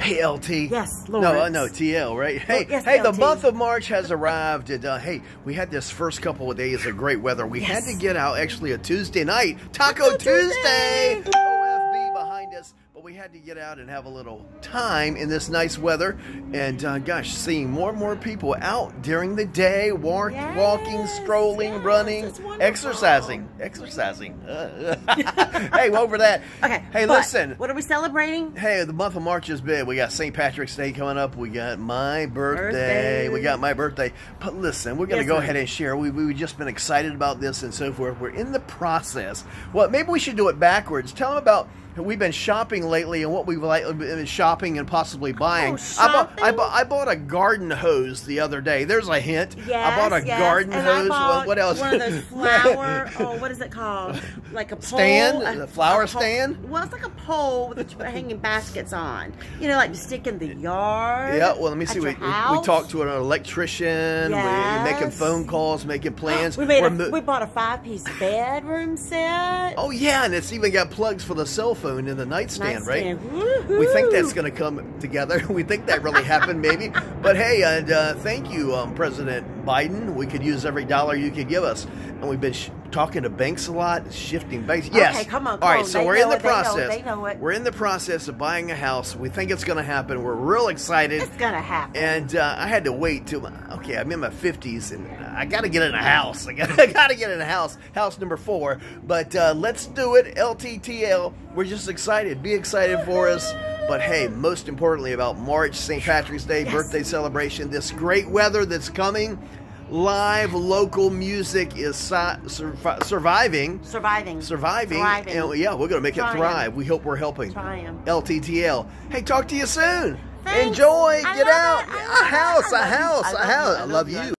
Hey, LT. Yes, No, uh, Lawrence. no, TL, right? Hey, yes, hey, the month of March has arrived. And, uh, hey, we had this first couple of days of great weather. We had to get out actually a Tuesday night, Taco, Taco Tuesday. Tuesday. OFB behind us. But we had to get out and have a little time in this nice weather. And uh, gosh, seeing more and more people out during the day, walk, Yes, walking, strolling, yes, running, exercising. Exercising. Hey, over that. Okay. Hey, listen. What are we celebrating? Hey, the month of March is big. We got St. Patrick's Day coming up. We got my birthday. Birthday. We got my birthday. But listen, we're going to Yes, go ahead and share. We, we've just been excited about this and so forth. We're in the process. Well, maybe we should do it backwards. Tell them about. We've been shopping lately and what we've like been shopping and possibly oh, buying. Oh, I, bought, I, shopping? bought, I bought a garden hose the other day. There's a hint. Yes, I bought a yes. garden and hose. What, what else? One of those flower. oh, what is it called? Like a pole. Stand? The flower a stand? Well, it's like a pole that you put hanging baskets on. You know, like you stick in the yard. Yeah, well, let me see. We, we, we talked to an electrician. We're making phone calls, making plans. We made a, we bought a five piece bedroom set. Oh yeah, and it's even got plugs for the cell phone in the nightstand, right? We think that's going to come together. We think that really happened, maybe. But hey, and uh, thank you, um, President Biden. We could use every dollar you could give us, and we've been sh- talking to banks a lot, shifting banks. Yes. Okay, come on, All come right, on. so They we're in the it, they know process. they know it. We're in the process of buying a house. We think it's going to happen. We're real excited. It's gonna happen. And uh, I had to wait till okay, I'm in my 50s and I got to get in a house. I got I got to get in a house, house number four. But uh, let's do it, LTTL. We're just excited. Be excited for us. But hey, most importantly about March, St. Patrick's Day, Yes. birthday celebration, this great weather that's coming. Live local music is survi- surviving. Surviving. Surviving, Thriving. and yeah, we're gonna make it thrive. We hope we're helping. Trying. LTTL. Hey, talk to you soon. Thanks. Enjoy. I Get out. it. A house. A house. A house. I love you.